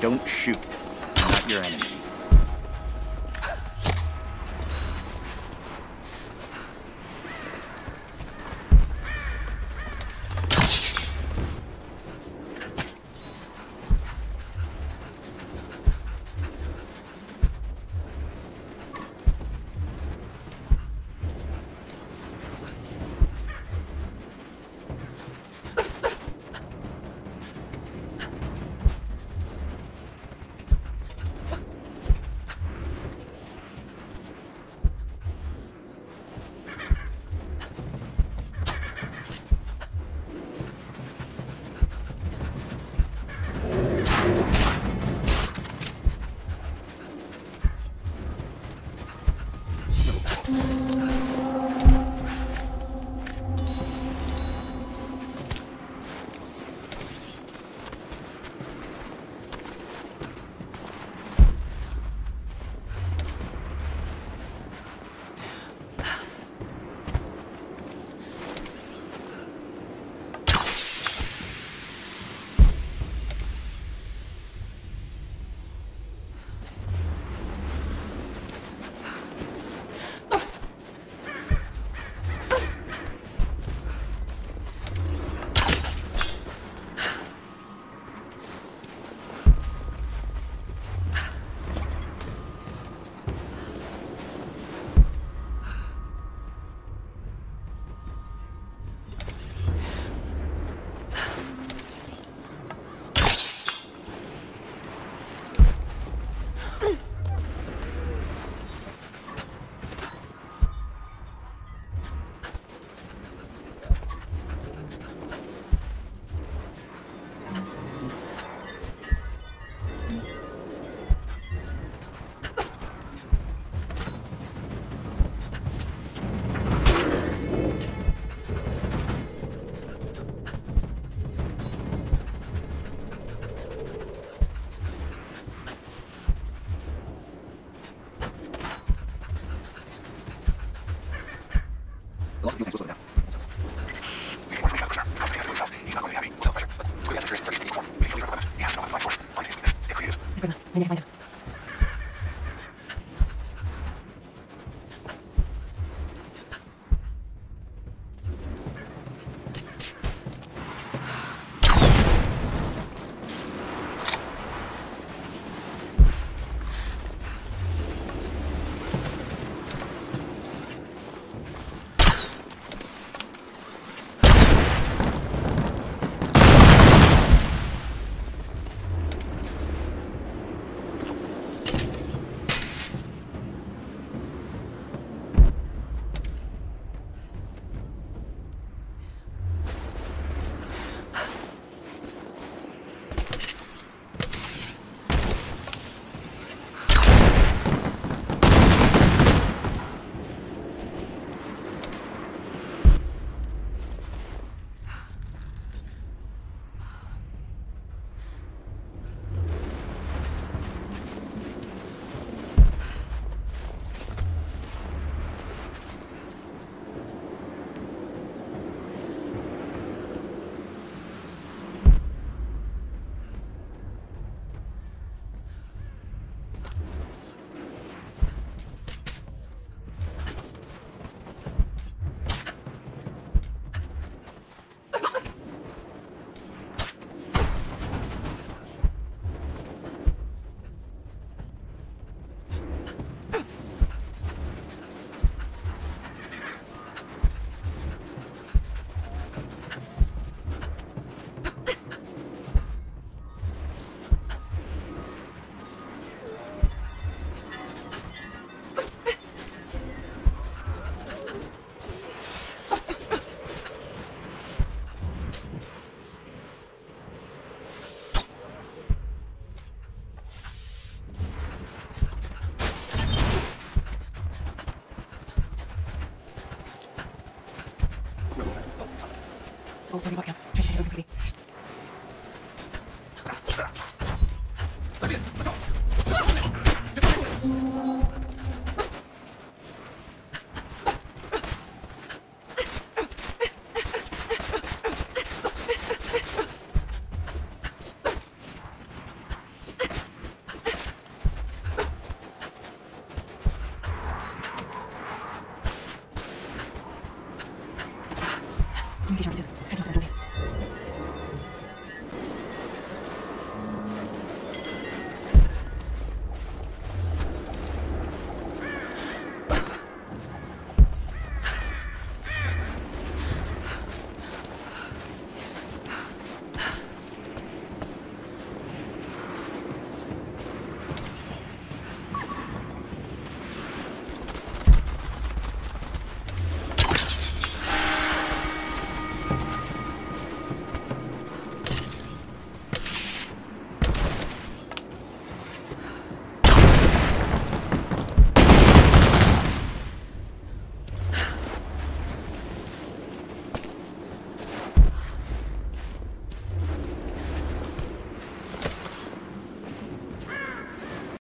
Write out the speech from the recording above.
Don't shoot. Not your enemy. 快点，赶紧，快点。 검색해봐야 최신의 그들이